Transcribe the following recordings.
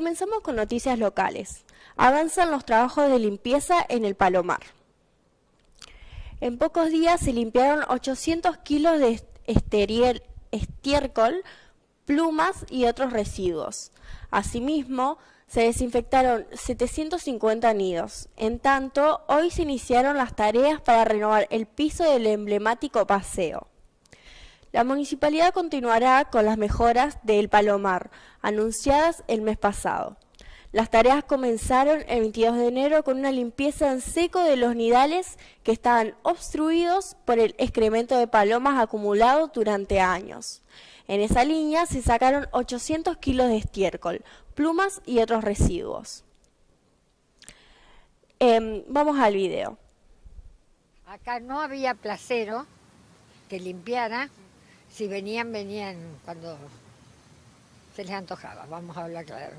comenzamos con noticias locales. Avanzan los trabajos de limpieza en el Palomar. En pocos días se limpiaron 800 kilos de estiércol, plumas y otros residuos. Asimismo, se desinfectaron 750 nidos. En tanto, hoy se iniciaron las tareas para renovar el piso del emblemático paseo. La municipalidad continuará con las mejoras del Palomar, anunciadas el mes pasado. Las tareas comenzaron el 22 de enero con una limpieza en seco de los nidales que estaban obstruidos por el excremento de palomas acumulado durante años. En esa línea se sacaron 800 kilos de estiércol, plumas y otros residuos. Em, vamos al video. Acá no había placero que limpiara. Si venían, venían cuando se les antojaba, vamos a hablar claro.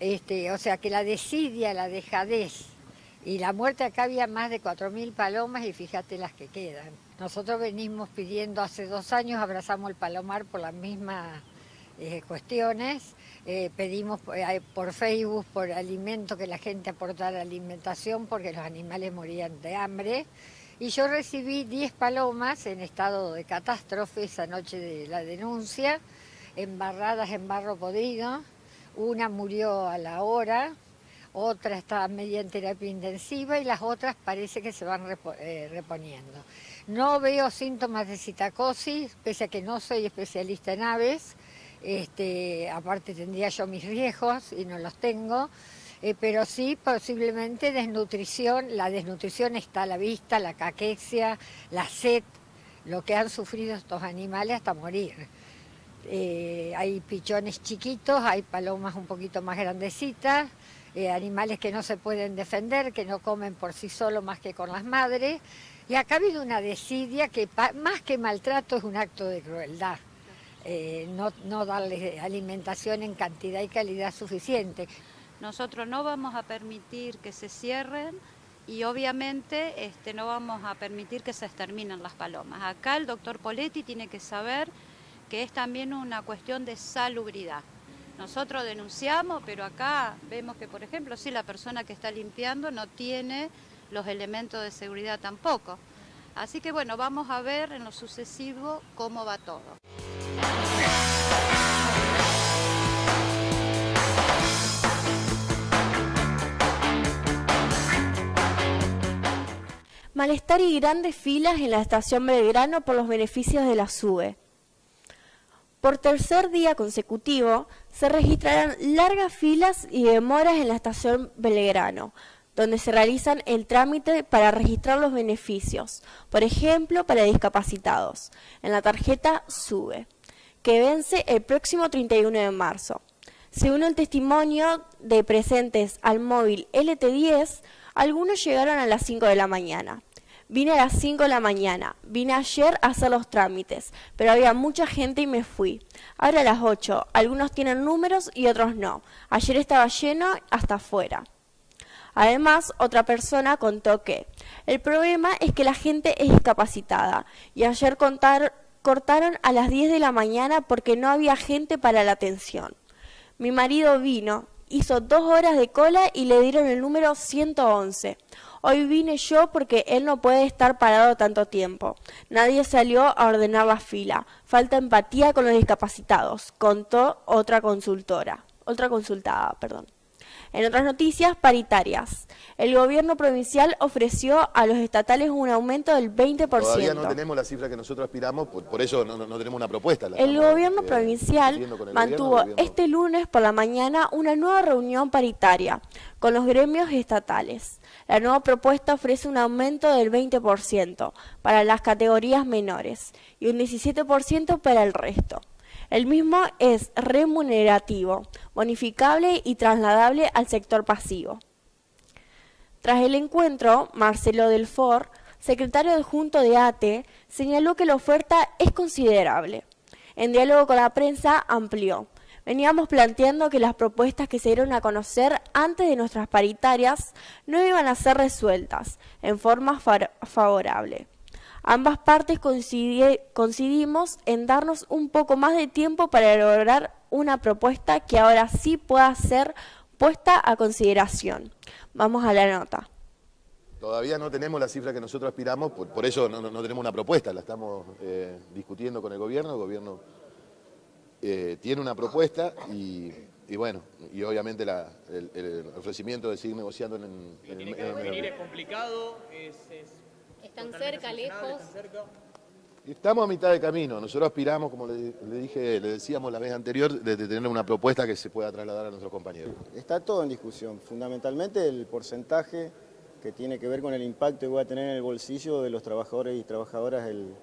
Este, o sea que la desidia, la dejadez y la muerte acá había más de 4.000 palomas y fíjate las que quedan. Nosotros venimos pidiendo hace dos años, abrazamos el palomar por las mismas eh, cuestiones, eh, pedimos eh, por Facebook, por alimento, que la gente aportara alimentación porque los animales morían de hambre. Y yo recibí 10 palomas en estado de catástrofe esa noche de la denuncia, embarradas en barro podrido una murió a la hora, otra está media en terapia intensiva y las otras parece que se van eh, reponiendo. No veo síntomas de citacosis, pese a que no soy especialista en aves. Este, aparte tendría yo mis riesgos y no los tengo. Eh, pero sí posiblemente desnutrición, la desnutrición está a la vista, la caquexia, la sed, lo que han sufrido estos animales hasta morir. Eh, hay pichones chiquitos, hay palomas un poquito más grandecitas, eh, animales que no se pueden defender, que no comen por sí solos más que con las madres. Y acá ha habido una desidia que más que maltrato es un acto de crueldad. No darles alimentación en cantidad y calidad suficiente. Nosotros no vamos a permitir que se cierren y obviamente este, no vamos a permitir que se exterminen las palomas. Acá el doctor Poletti tiene que saber que es también una cuestión de salubridad. Nosotros denunciamos, pero acá vemos que, por ejemplo, si la persona que está limpiando no tiene los elementos de seguridad tampoco. Así que bueno, vamos a ver en lo sucesivo cómo va todo. Malestar y grandes filas en la estación Belgrano por los beneficios de la SUBE. Por tercer día consecutivo, se registrarán largas filas y demoras en la estación Belgrano, donde se realizan el trámite para registrar los beneficios, por ejemplo, para discapacitados, en la tarjeta SUBE, que vence el próximo 31 de marzo. Según el testimonio de presentes al móvil LT10, algunos llegaron a las 5 de la mañana. Vine a las 5 de la mañana, vine ayer a hacer los trámites, pero había mucha gente y me fui. Ahora a las 8, algunos tienen números y otros no. Ayer estaba lleno hasta afuera. Además, otra persona contó que el problema es que la gente es discapacitada y ayer cortaron a las 10 de la mañana porque no había gente para la atención. Mi marido vino, hizo dos horas de cola y le dieron el número 111. Hoy vine yo porque él no puede estar parado tanto tiempo. Nadie salió a ordenar la fila. Falta empatía con los discapacitados, contó otra consultora, otra consultada, perdón. En otras noticias, paritarias. El gobierno provincial ofreció a los estatales un aumento del 20%. Todavía no tenemos la cifra que nosotros aspiramos, por, eso no, tenemos una propuesta. el gobierno eh, provincial mantuvo este lunes por la mañana una nueva reunión paritaria con los gremios estatales. La nueva propuesta ofrece un aumento del 20% para las categorías menores y un 17% para el resto. El mismo es remunerativo, bonificable y trasladable al sector pasivo. Tras el encuentro, Marcelo Delfort, secretario adjunto de ATE, señaló que la oferta es considerable. En diálogo con la prensa amplió. Veníamos planteando que las propuestas que se dieron a conocer antes de nuestras paritarias no iban a ser resueltas en forma favorable. Ambas partes coincidimos en darnos un poco más de tiempo para elaborar una propuesta que ahora sí pueda ser puesta a consideración. Vamos a la nota. Todavía no tenemos la cifra que nosotros aspiramos, por, eso no, tenemos una propuesta, la estamos eh, discutiendo con el gobierno, el gobierno eh, tiene una propuesta y, bueno, y obviamente el, ofrecimiento de seguir negociando en, en, el... es complicado, ¿Están cerca, lejos? Estamos a mitad de camino. Nosotros aspiramos, como le, dije, le decíamos la vez anterior, de, tener una propuesta que se pueda trasladar a nuestros compañeros. Está todo en discusión. Fundamentalmente el porcentaje que tiene que ver con el impacto que va a tener en el bolsillo de los trabajadores y trabajadoras el,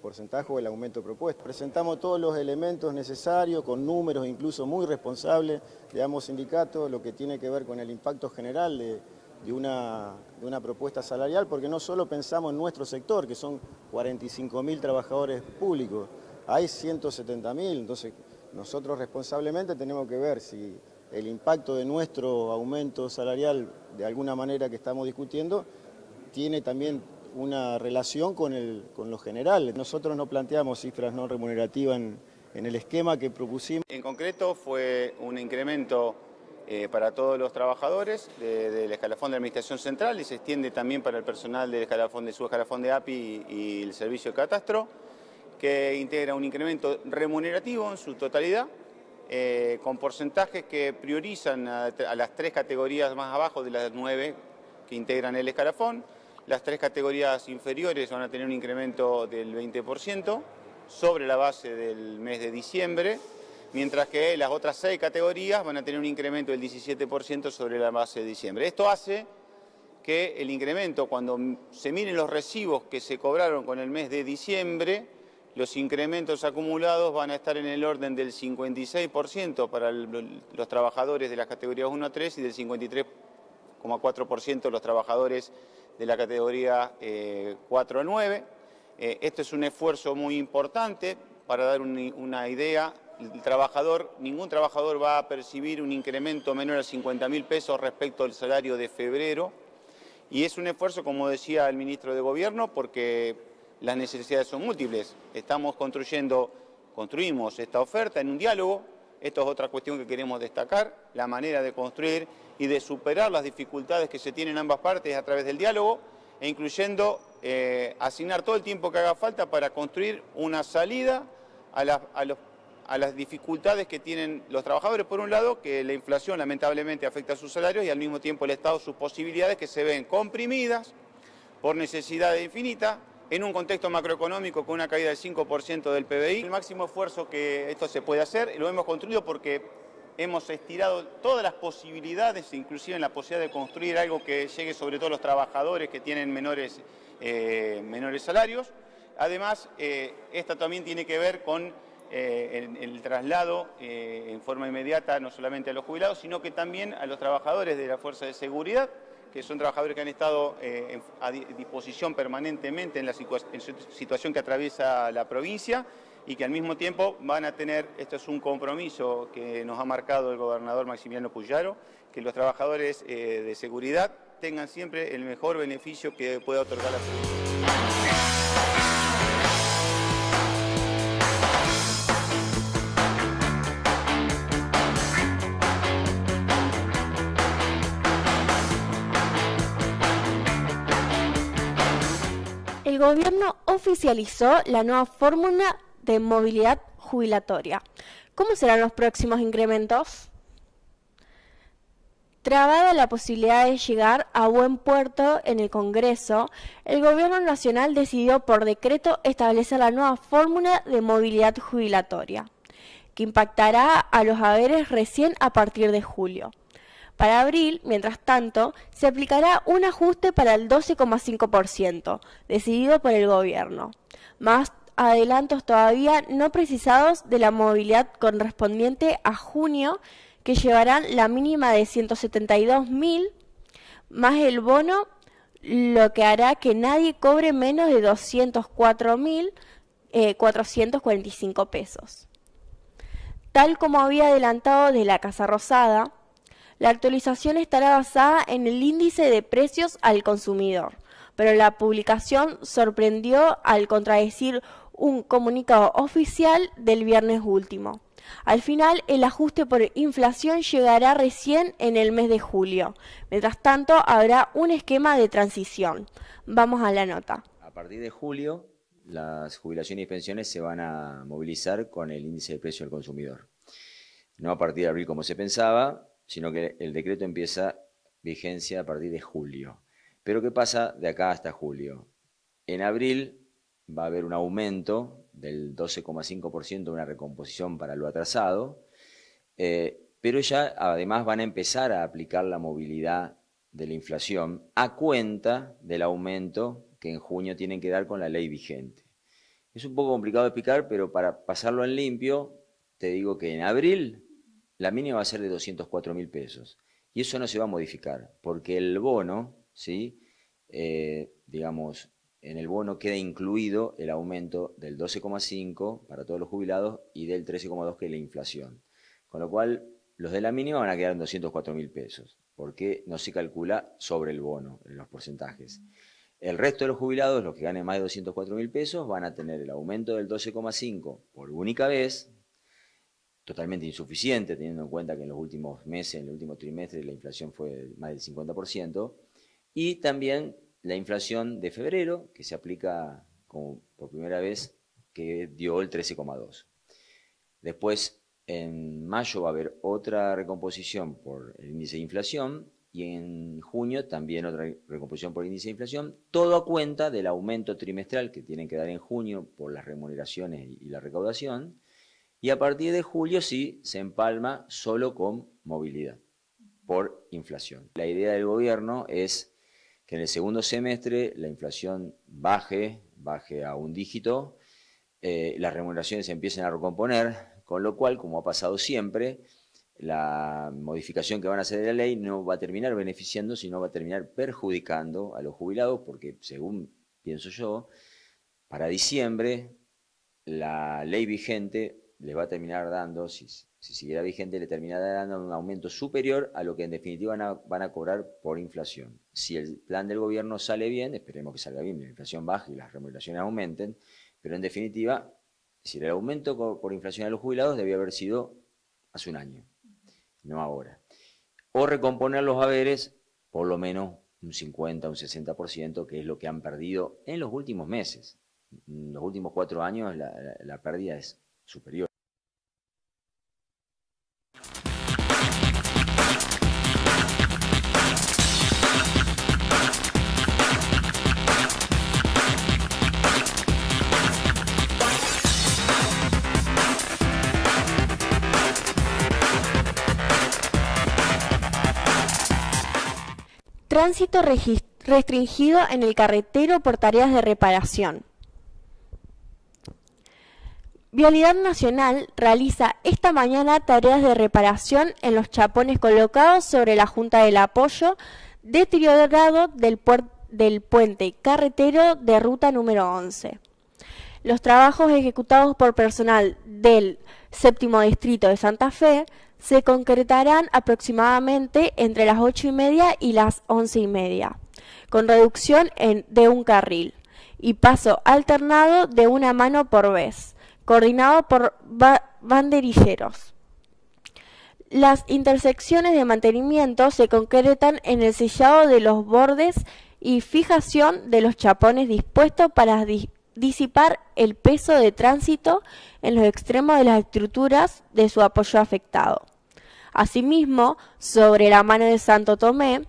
porcentaje o el aumento propuesto. Presentamos todos los elementos necesarios, con números incluso muy responsables de ambos sindicatos, lo que tiene que ver con el impacto general de de una, de una propuesta salarial, porque no solo pensamos en nuestro sector, que son 45.000 trabajadores públicos, hay 170.000, entonces nosotros responsablemente tenemos que ver si el impacto de nuestro aumento salarial, de alguna manera que estamos discutiendo, tiene también una relación con, el, con lo general. Nosotros no planteamos cifras no remunerativas en, en el esquema que propusimos. En concreto fue un incremento eh, para todos los trabajadores del escalafón de Administración Central y se extiende también para el personal del escalafón de su escalafón de API y, el servicio de catastro, que integra un incremento remunerativo en su totalidad, eh, con porcentajes que priorizan a, a, las tres categorías más abajo de las nueve que integran el escalafón. Las tres categorías inferiores van a tener un incremento del 20% sobre la base del mes de diciembre mientras que las otras seis categorías van a tener un incremento del 17% sobre la base de diciembre. Esto hace que el incremento, cuando se miren los recibos que se cobraron con el mes de diciembre, los incrementos acumulados van a estar en el orden del 56% para los trabajadores de las categorías 1 a 3 y del 53,4% los trabajadores de la categoría 4 eh, a 9. Eh, esto es un esfuerzo muy importante para dar una idea el trabajador, ningún trabajador va a percibir un incremento menor a 50 mil pesos respecto al salario de febrero. Y es un esfuerzo, como decía el ministro de Gobierno, porque las necesidades son múltiples. Estamos construyendo, construimos esta oferta en un diálogo. Esto es otra cuestión que queremos destacar, la manera de construir y de superar las dificultades que se tienen en ambas partes a través del diálogo e incluyendo eh, asignar todo el tiempo que haga falta para construir una salida a, a los a las dificultades que tienen los trabajadores, por un lado, que la inflación lamentablemente afecta a sus salarios y al mismo tiempo el Estado sus posibilidades que se ven comprimidas por necesidades infinitas en un contexto macroeconómico con una caída del 5% del PBI. El máximo esfuerzo que esto se puede hacer lo hemos construido porque hemos estirado todas las posibilidades, inclusive en la posibilidad de construir algo que llegue sobre todo a los trabajadores que tienen menores, eh, menores salarios. Además, eh, esta también tiene que ver con eh, el, traslado eh, en forma inmediata no solamente a los jubilados, sino que también a los trabajadores de la Fuerza de Seguridad, que son trabajadores que han estado eh, a disposición permanentemente en la situación que atraviesa la provincia y que al mismo tiempo van a tener, esto es un compromiso que nos ha marcado el gobernador Maximiliano Puyaro, que los trabajadores de seguridad tengan siempre el mejor beneficio que pueda otorgar la provincia. Gobierno oficializó la nueva fórmula de movilidad jubilatoria. ¿Cómo serán los próximos incrementos? Trabada la posibilidad de llegar a buen puerto en el Congreso, el Gobierno Nacional decidió por decreto establecer la nueva fórmula de movilidad jubilatoria, que impactará a los haberes recién a partir de julio. Para abril, mientras tanto, se aplicará un ajuste para el 12,5%, decidido por el gobierno. Más adelantos todavía no precisados de la movilidad correspondiente a junio, que llevarán la mínima de 172.000 más el bono, lo que hará que nadie cobre menos de 204.445 eh, pesos. Tal como había adelantado de la Casa Rosada, la actualización estará basada en el índice de precios al consumidor, pero la publicación sorprendió al contradecir un comunicado oficial del viernes último. Al final, el ajuste por inflación llegará recién en el mes de julio. Mientras tanto, habrá un esquema de transición. Vamos a la nota. A partir de julio, las jubilaciones y pensiones se van a movilizar con el índice de precio del consumidor. No a partir de abril como se pensaba, sino que el decreto empieza vigencia a partir de julio. Pero ¿qué pasa de acá hasta julio? En abril va a haber un aumento del 12,5% de una recomposición para lo atrasado, eh, pero ya además van a empezar a aplicar la movilidad de la inflación a cuenta del aumento que en junio tienen que dar con la ley vigente. Es un poco complicado de explicar, pero para pasarlo en limpio, te digo que en abril la mínima va a ser de 204 mil pesos. Y eso no se va a modificar, porque el bono, ¿sí? Eh, digamos, en el bono queda incluido el aumento del 12,5 para todos los jubilados y del 13,2 que es la inflación. Con lo cual, los de la mínima van a quedar en 204 mil pesos, porque no se calcula sobre el bono en los porcentajes. El resto de los jubilados, los que ganen más de 204 mil pesos, van a tener el aumento del 12,5 por única vez, totalmente insuficiente, teniendo en cuenta que en los últimos meses, en el último trimestre, la inflación fue más del 50%, y también la inflación de febrero, que se aplica como por primera vez, que dio el 13,2. Después, en mayo va a haber otra recomposición por el índice de inflación y en junio también otra recomposición por índice de inflación, todo a cuenta del aumento trimestral que tienen que dar en junio por las remuneraciones y la recaudación, y a partir de julio sí se empalma solo con movilidad por inflación. La idea del gobierno es que en el segundo semestre la inflación baje, baje a un dígito, eh, las remuneraciones se empiecen a recomponer, con lo cual, como ha pasado siempre, la modificación que van a hacer de la ley no va a terminar beneficiando, sino va a terminar perjudicando a los jubilados, porque según pienso yo, para diciembre la ley vigente les va a terminar dando, si, si siguiera vigente, le terminará dando un aumento superior a lo que en definitiva van a, cobrar por inflación. Si el plan del gobierno sale bien, esperemos que salga bien, la inflación baje y las remuneraciones aumenten, pero en definitiva, si el aumento por inflación a los jubilados debía haber sido hace un año, no ahora. O recomponer los haberes, por lo menos un 50, un 60%, que es lo que han perdido en los últimos meses. En los últimos cuatro años la pérdida es superior. Tránsito restringido en el carretero por tareas de reparación. Vialidad Nacional realiza esta mañana tareas de reparación en los chapones colocados sobre la Junta del Apoyo deteriorado del, del puente carretero de ruta número 11. Los trabajos ejecutados por personal del séptimo distrito de Santa Fe se concretarán aproximadamente entre las ocho y media y las once y media, con reducción de un carril y paso alternado de una mano por vez, coordinado por banderilleros. Las intersecciones de mantenimiento se concretan en el sellado de los bordes y fijación de los chapones dispuestos para disipar el peso de tránsito en los extremos de las estructuras de su apoyo afectado. Asimismo, sobre la mano de Santo Tomé,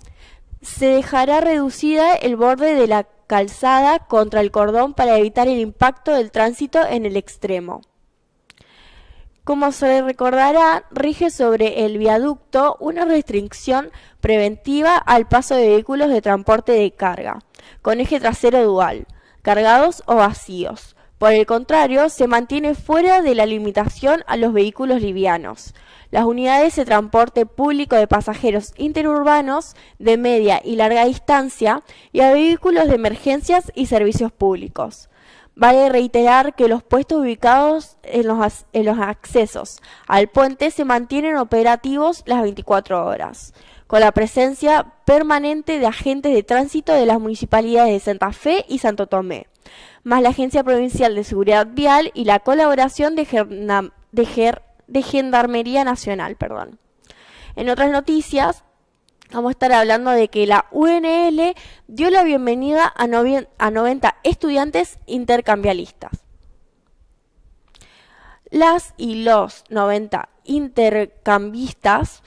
se dejará reducida el borde de la calzada contra el cordón para evitar el impacto del tránsito en el extremo. Como se recordará, rige sobre el viaducto una restricción preventiva al paso de vehículos de transporte de carga, con eje trasero dual, cargados o vacíos. Por el contrario, se mantiene fuera de la limitación a los vehículos livianos, las unidades de transporte público de pasajeros interurbanos de media y larga distancia y a vehículos de emergencias y servicios públicos. Vale reiterar que los puestos ubicados en los, en los accesos al puente se mantienen operativos las 24 horas, con la presencia permanente de agentes de tránsito de las municipalidades de Santa Fe y Santo Tomé, más la Agencia Provincial de Seguridad Vial y la colaboración de, Gendarmería Nacional. Perdón. En otras noticias, vamos a estar hablando de que la UNL dio la bienvenida a, a 90 estudiantes intercambialistas. Las y los 90 intercambistas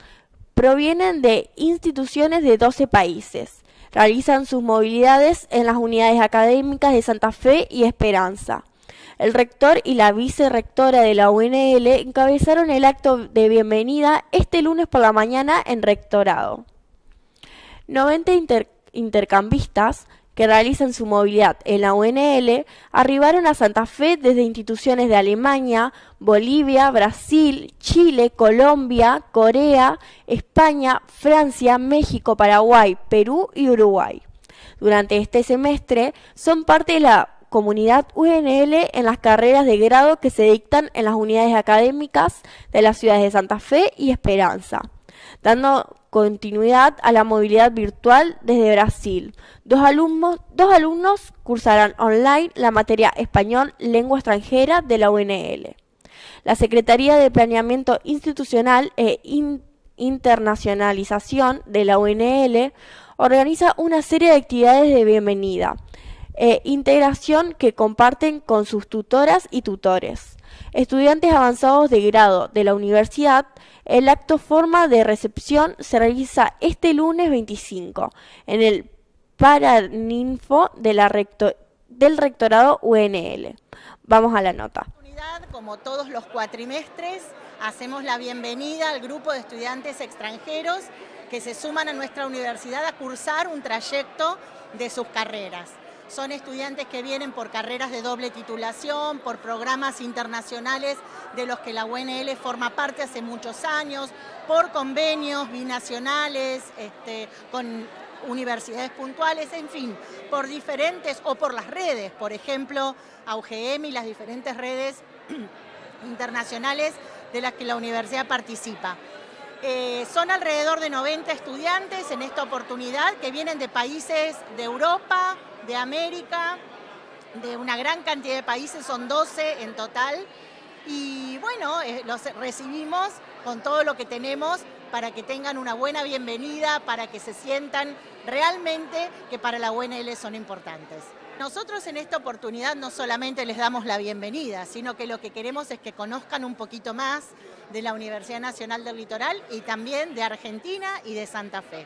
provienen de instituciones de 12 países. Realizan sus movilidades en las unidades académicas de Santa Fe y Esperanza. El rector y la vicerrectora de la UNL encabezaron el acto de bienvenida este lunes por la mañana en rectorado. 90 intercambistas que realizan su movilidad en la UNL arribaron a Santa Fe desde instituciones de Alemania, Bolivia, Brasil, Chile, Colombia, Corea, España, Francia, México, Paraguay, Perú y Uruguay. Durante este semestre son parte de la comunidad UNL en las carreras de grado que se dictan en las unidades académicas de las ciudades de Santa Fe y Esperanza, dando continuidad a la movilidad virtual desde Brasil. Dos alumnos, cursarán online la materia español lengua extranjera de la UNL. La Secretaría de Planeamiento Institucional e Internacionalización de la UNL organiza una serie de actividades de bienvenida e integración que comparten con sus tutoras y tutores. Estudiantes avanzados de grado de la universidad, el acto forma de recepción se realiza este lunes 25 en el Paraninfo de la del rectorado UNL. Vamos a la nota. Como todos los cuatrimestres, hacemos la bienvenida al grupo de estudiantes extranjeros que se suman a nuestra universidad a cursar un trayecto de sus carreras. Son estudiantes que vienen por carreras de doble titulación, por programas internacionales de los que la UNL forma parte hace muchos años, por convenios binacionales, este, con universidades puntuales, en fin, por diferentes, o por las redes, por ejemplo, AUGM y las diferentes redes internacionales de las que la universidad participa. Eh, son alrededor de 90 estudiantes en esta oportunidad que vienen de países de Europa, de América, de una gran cantidad de países, son 12 en total. Y bueno, eh, los recibimos con todo lo que tenemos para que tengan una buena bienvenida, para que se sientan realmente que para la UNL son importantes. Nosotros en esta oportunidad no solamente les damos la bienvenida, sino que lo que queremos es que conozcan un poquito más de la Universidad Nacional del Litoral y también de Argentina y de Santa Fe.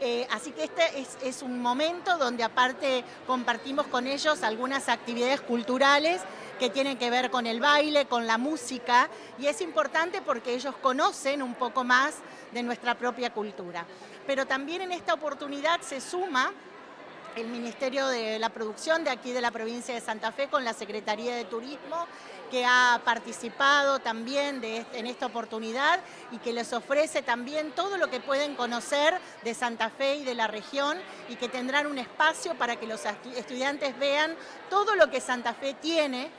Eh, así que este es, un momento donde aparte compartimos con ellos algunas actividades culturales que tienen que ver con el baile, con la música, y es importante porque ellos conocen un poco más de nuestra propia cultura. Pero también en esta oportunidad se suma el Ministerio de la Producción de aquí de la provincia de Santa Fe con la Secretaría de Turismo que ha participado también en esta oportunidad y que les ofrece también todo lo que pueden conocer de Santa Fe y de la región y que tendrán un espacio para que los estudiantes vean todo lo que Santa Fe tiene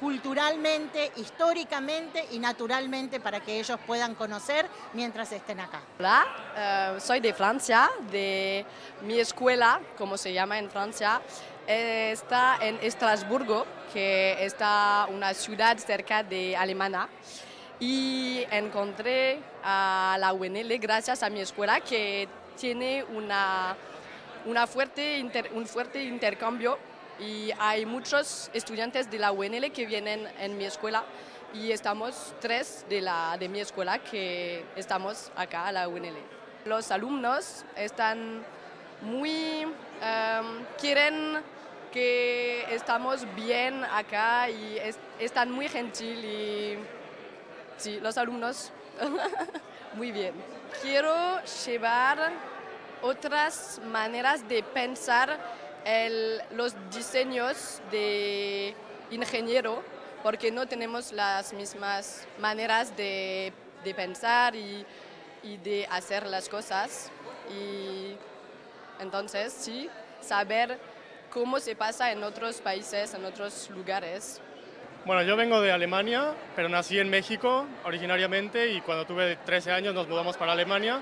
culturalmente, históricamente y naturalmente para que ellos puedan conocer mientras estén acá. Hola, eh, soy de Francia, de mi escuela, como se llama en Francia, está en Estrasburgo, que está una ciudad cerca de Alemania. Y encontré a la UNL gracias a mi escuela que tiene una, una fuerte un fuerte intercambio y hay muchos estudiantes de la UNL que vienen en mi escuela y estamos tres de, la, de mi escuela que estamos acá a la UNL. Los alumnos están muy, um, quieren que estamos bien acá y están muy gentil y sí, los alumnos muy bien. Quiero llevar otras maneras de pensar el, los diseños de ingeniero porque no tenemos las mismas maneras de, de pensar y, y de hacer las cosas y entonces sí, saber cómo se pasa en otros países, en otros lugares. Bueno, yo vengo de Alemania, pero nací en México originariamente y cuando tuve 13 años nos mudamos para Alemania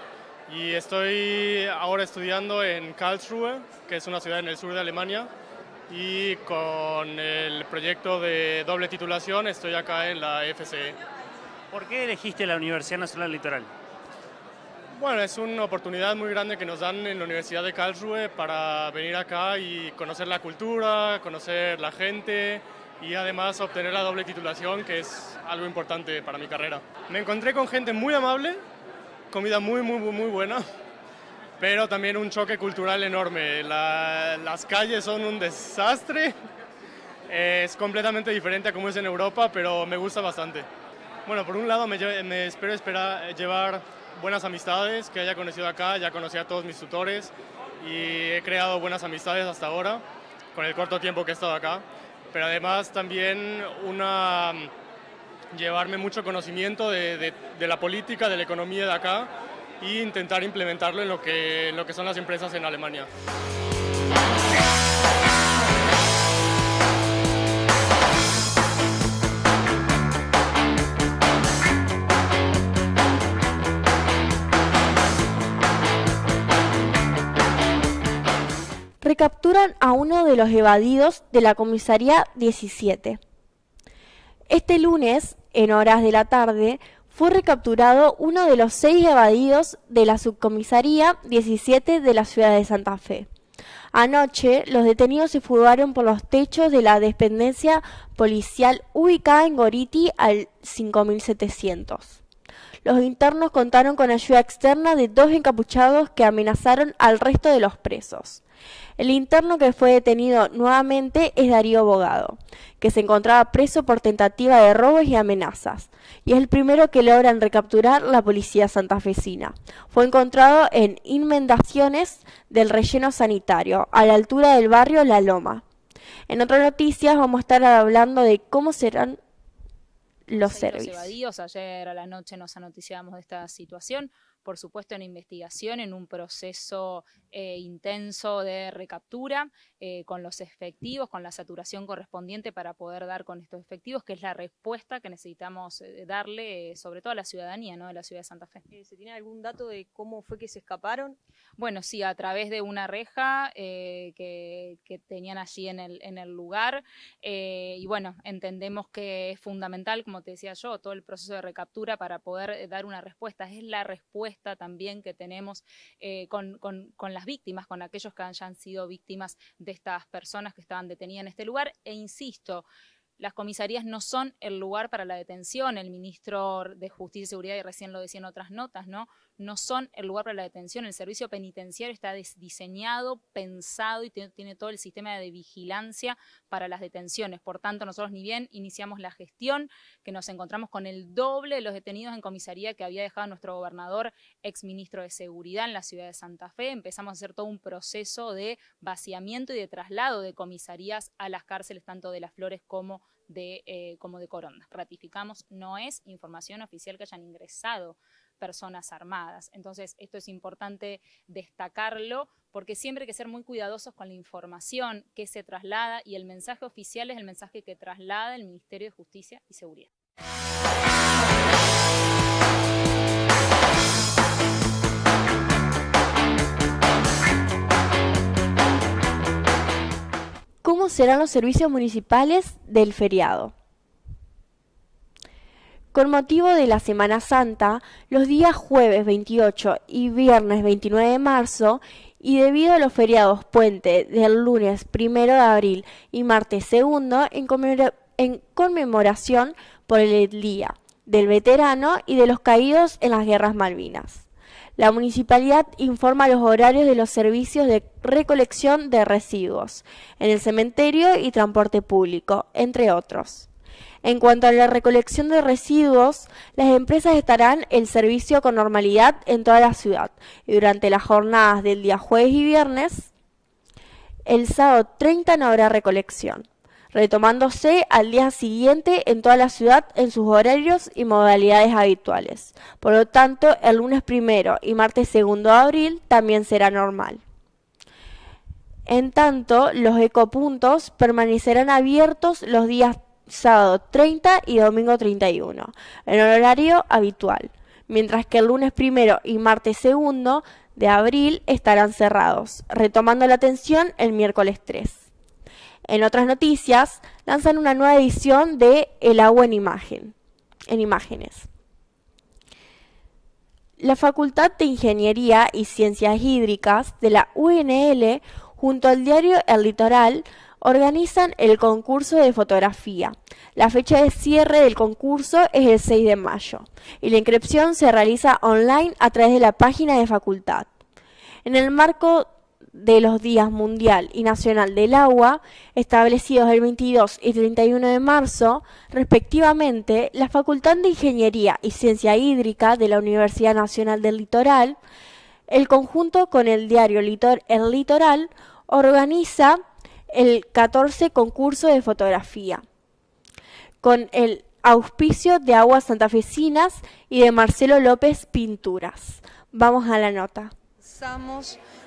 y estoy ahora estudiando en Karlsruhe, que es una ciudad en el sur de Alemania y con el proyecto de doble titulación estoy acá en la FCE. ¿Por qué elegiste la Universidad Nacional Litoral? Bueno, es una oportunidad muy grande que nos dan en la Universidad de Karlsruhe para venir acá y conocer la cultura, conocer la gente y además obtener la doble titulación, que es algo importante para mi carrera. Me encontré con gente muy amable, comida muy, muy, muy buena, pero también un choque cultural enorme. las calles son un desastre, es completamente diferente a como es en Europa, pero me gusta bastante. Bueno, por un lado me, me espero esperar, llevar buenas amistades que haya conocido acá, ya conocí a todos mis tutores y he creado buenas amistades hasta ahora, con el corto tiempo que he estado acá, pero además también una, llevarme mucho conocimiento de, la política, de la economía de acá e intentar implementarlo en lo que, en lo que son las empresas en Alemania. Recapturan a uno de los evadidos de la comisaría 17. Este lunes, en horas de la tarde, fue recapturado uno de los seis evadidos de la subcomisaría 17 de la ciudad de Santa Fe. Anoche, los detenidos se fugaron por los techos de la dependencia policial ubicada en Goriti al 5700. Los internos contaron con ayuda externa de dos encapuchados que amenazaron al resto de los presos. El interno que fue detenido nuevamente es Darío Bogado, que se encontraba preso por tentativa de robos y amenazas, y es el primero que logran recapturar la policía santafesina. Fue encontrado en inmendaciones del relleno sanitario, a la altura del barrio La Loma. En otras noticias vamos a estar hablando de cómo serán los servicios. Ayer a la noche nos anoticiamos de esta situación por supuesto en investigación, en un proceso eh, intenso de recaptura, eh, con los efectivos, con la saturación correspondiente para poder dar con estos efectivos, que es la respuesta que necesitamos eh, darle, sobre todo a la ciudadanía ¿no? de la ciudad de Santa Fe. ¿Se tiene algún dato de cómo fue que se escaparon? Bueno, sí, a través de una reja que, que, tenían allí en el, en el lugar. y bueno, entendemos que es fundamental, como te decía yo, todo el proceso de recaptura para poder dar una respuesta. Es la respuesta también que tenemos eh, con, las víctimas, con aquellos que hayan sido víctimas de estas personas que estaban detenidas en este lugar. E insisto, las comisarías no son el lugar para la detención. El ministro de Justicia y Seguridad, y recién lo decía en otras notas, ¿no? No son el lugar para la detención. El servicio penitenciario está diseñado, pensado y tiene, todo el sistema de vigilancia para las detenciones. Por tanto, nosotros ni bien iniciamos la gestión, que nos encontramos con el doble de los detenidos en comisaría que había dejado nuestro gobernador, ex ministro de Seguridad en la ciudad de Santa Fe. Empezamos a hacer todo un proceso de vaciamiento y de traslado de comisarías a las cárceles, tanto de Las Flores como de, eh, como de Coronda. Ratificamos, no es información oficial que hayan ingresado personas armadas. Entonces, esto es importante destacarlo porque siempre hay que ser muy cuidadosos con la información que se traslada y el mensaje oficial es el mensaje que traslada el Ministerio de Justicia y Seguridad. ¿Cómo serán los servicios municipales del feriado? Con motivo de la Semana Santa, los días jueves 28 y viernes 29 de marzo, y debido a los feriados puente del lunes 1 de abril y martes 2, en, en conmemoración por el Día del Veterano y de los Caídos en las Guerras Malvinas. La municipalidad informa los horarios de los servicios de recolección de residuos en el cementerio y transporte público, entre otros. En cuanto a la recolección de residuos, las empresas estarán el servicio con normalidad en toda la ciudad y durante las jornadas del día jueves y viernes, el sábado 30 no habrá recolección, retomándose al día siguiente en toda la ciudad en sus horarios y modalidades habituales. Por lo tanto, el lunes primero y martes segundo de abril también será normal. En tanto, los ecopuntos permanecerán abiertos los días sábado 30 y domingo 31, en horario habitual, mientras que el lunes primero y martes segundo de abril estarán cerrados, retomando la atención el miércoles 3. En otras noticias, lanzan una nueva edición de El agua en imagen, en imágenes. La Facultad de Ingeniería y Ciencias Hídricas de la UNL, junto al diario El Litoral, organizan el concurso de fotografía. La fecha de cierre del concurso es el 6 de mayo y la inscripción se realiza online a través de la página de facultad. En el marco de los días mundial y nacional del agua, establecidos el 22 y 31 de marzo, respectivamente, la Facultad de Ingeniería y Ciencia Hídrica de la Universidad Nacional del Litoral, el conjunto con el diario El Litoral, organiza el 14 concurso de fotografía, con el auspicio de Aguas Santafesinas y de Marcelo López Pinturas. Vamos a la nota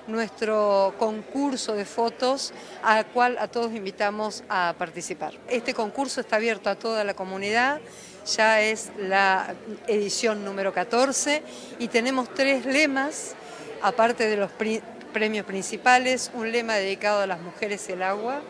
nuestro concurso de fotos al cual a todos invitamos a participar. Este concurso está abierto a toda la comunidad, ya es la edición número 14 y tenemos tres lemas, aparte de los premios principales, un lema dedicado a las mujeres y el agua,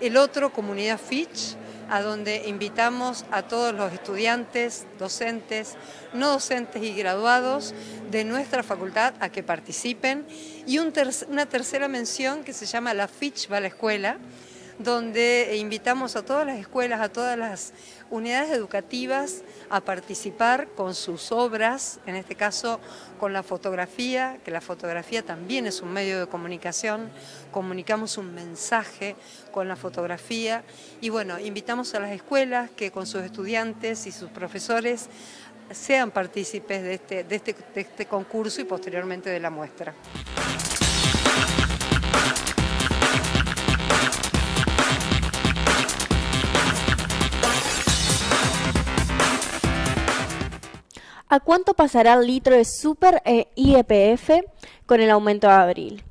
el otro Comunidad Fitch, a donde invitamos a todos los estudiantes, docentes, no docentes y graduados de nuestra facultad a que participen. Y una tercera mención que se llama La Fitch va a la escuela, donde invitamos a todas las escuelas, a todas las unidades educativas a participar con sus obras, en este caso con la fotografía, que la fotografía también es un medio de comunicación, comunicamos un mensaje con la fotografía y bueno, invitamos a las escuelas que con sus estudiantes y sus profesores sean partícipes de este, de este, este concurso y posteriormente de la muestra. ¿A cuánto pasará el litro de Super e IEPF con el aumento de abril?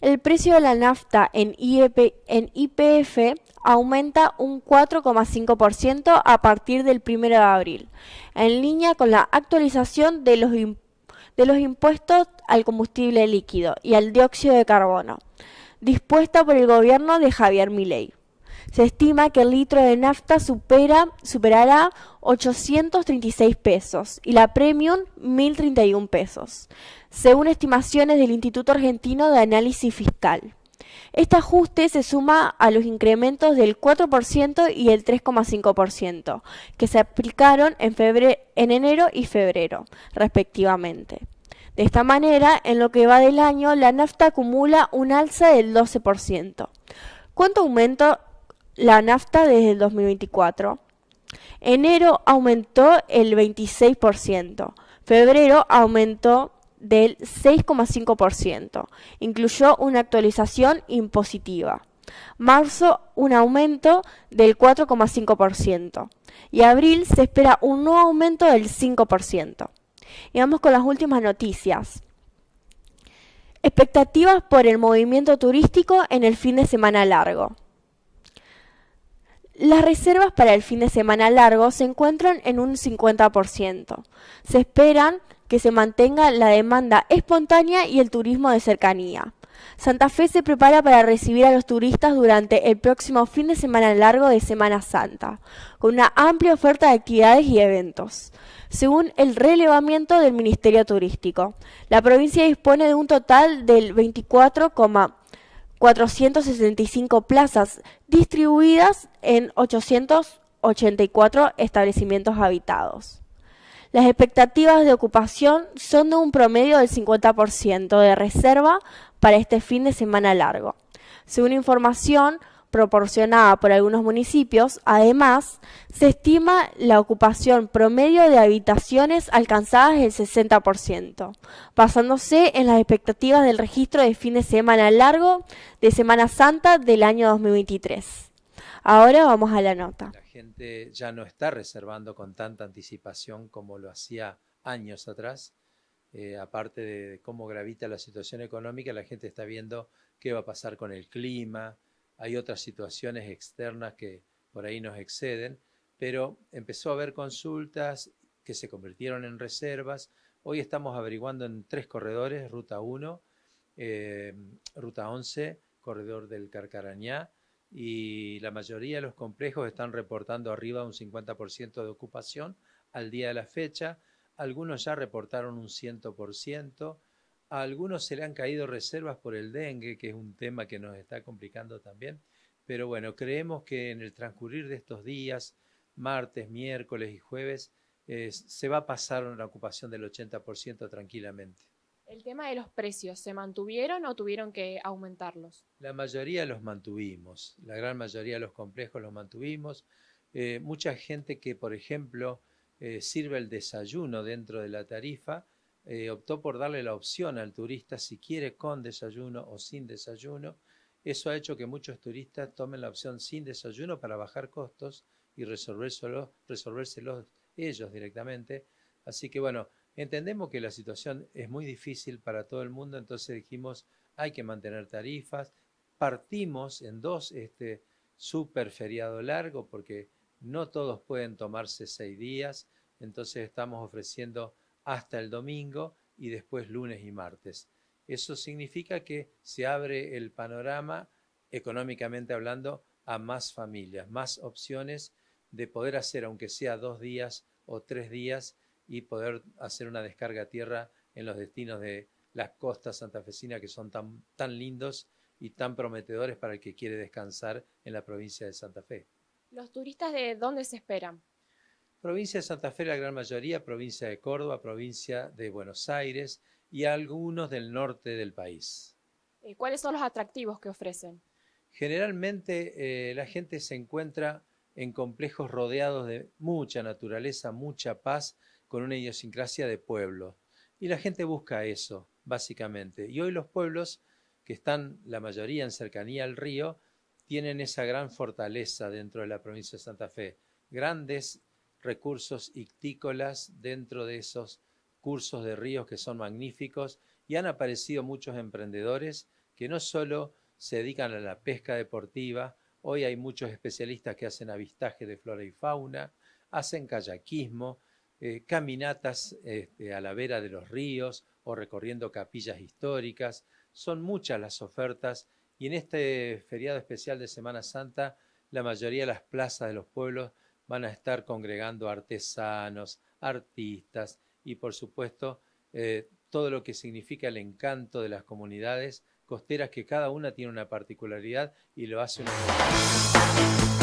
El precio de la nafta en, IPF aumenta un 4,5% a partir del 1 de abril, en línea con la actualización de los, de los impuestos al combustible líquido y al dióxido de carbono, dispuesta por el gobierno de Javier Milei. Se estima que el litro de nafta supera, superará 836 pesos y la premium 1031 pesos, según estimaciones del Instituto Argentino de Análisis Fiscal. Este ajuste se suma a los incrementos del 4% y el 3,5% que se aplicaron en, en enero y febrero, respectivamente. De esta manera, en lo que va del año, la nafta acumula un alza del 12%. ¿Cuánto aumento la nafta desde el 2024. Enero aumentó el 26%, febrero aumentó del 6,5%, incluyó una actualización impositiva. Marzo un aumento del 4,5% y abril se espera un nuevo aumento del 5%. Y vamos con las últimas noticias. Expectativas por el movimiento turístico en el fin de semana largo. Las reservas para el fin de semana largo se encuentran en un 50%. Se esperan que se mantenga la demanda espontánea y el turismo de cercanía. Santa Fe se prepara para recibir a los turistas durante el próximo fin de semana largo de Semana Santa, con una amplia oferta de actividades y eventos. Según el relevamiento del Ministerio Turístico, la provincia dispone de un total del 24, 465 plazas distribuidas en 884 establecimientos habitados. Las expectativas de ocupación son de un promedio del 50% de reserva para este fin de semana largo. Según información proporcionada por algunos municipios. Además, se estima la ocupación promedio de habitaciones alcanzadas el 60%, basándose en las expectativas del registro de fin de semana largo de Semana Santa del año 2023. Ahora vamos a la nota. La gente ya no está reservando con tanta anticipación como lo hacía años atrás. Eh, aparte de cómo gravita la situación económica, la gente está viendo qué va a pasar con el clima, hay otras situaciones externas que por ahí nos exceden, pero empezó a haber consultas que se convirtieron en reservas. Hoy estamos averiguando en tres corredores, Ruta 1, eh, Ruta 11, Corredor del Carcarañá, y la mayoría de los complejos están reportando arriba un 50% de ocupación al día de la fecha. algunos ya reportaron un 100%, a algunos se le han caído reservas por el dengue, que es un tema que nos está complicando también, pero bueno, creemos que en el transcurrir de estos días, martes, miércoles y jueves, eh, se va a pasar una ocupación del 80% tranquilamente. ¿El tema de los precios se mantuvieron o tuvieron que aumentarlos? La mayoría los mantuvimos, la gran mayoría de los complejos los mantuvimos. Eh, mucha gente que, por ejemplo, eh, sirve el desayuno dentro de la tarifa, optó por darle la opción al turista si quiere con desayuno o sin desayuno eso ha hecho que muchos turistas tomen la opción sin desayuno para bajar costos y resolvérselos, resolvérselos ellos directamente. Así que bueno, entendemos que la situación es muy difícil para todo el mundo, entonces dijimos hay que mantener tarifas. Partimos en dos este super feriado largo porque no todos pueden tomarse seis días, entonces estamos ofreciendo hasta el domingo y después lunes y martes. Eso significa que se abre el panorama, económicamente hablando, a más familias, más opciones de poder hacer, aunque sea dos días o tres días, y poder hacer una descarga a tierra en los destinos de las costas santafesinas que son tan, tan lindos y tan prometedores para el que quiere descansar en la provincia de Santa Fe. ¿Los turistas de dónde se esperan? Provincia de Santa Fe, la gran mayoría, provincia de Córdoba, provincia de Buenos Aires, y algunos del norte del país. Eh, ¿Cuáles son los atractivos que ofrecen? Generalmente eh, la gente se encuentra en complejos rodeados de mucha naturaleza, mucha paz, con una idiosincrasia de pueblo. Y la gente busca eso, básicamente. Y hoy los pueblos, que están la mayoría en cercanía al río, tienen esa gran fortaleza dentro de la provincia de Santa Fe. Grandes recursos ictícolas dentro de esos cursos de ríos que son magníficos y han aparecido muchos emprendedores que no solo se dedican a la pesca deportiva, hoy hay muchos especialistas que hacen avistaje de flora y fauna, hacen kayakismo, eh, caminatas este, a la vera de los ríos o recorriendo capillas históricas. Son muchas las ofertas y en este feriado especial de Semana Santa la mayoría de las plazas de los pueblos van a estar congregando artesanos, artistas, y por supuesto eh, todo lo que significa el encanto de las comunidades costeras que cada una tiene una particularidad y lo hace una